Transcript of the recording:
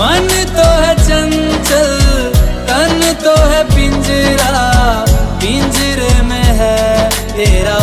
मन तो है चंचल तन तो है पिंजरा पिंजरे में है तेरा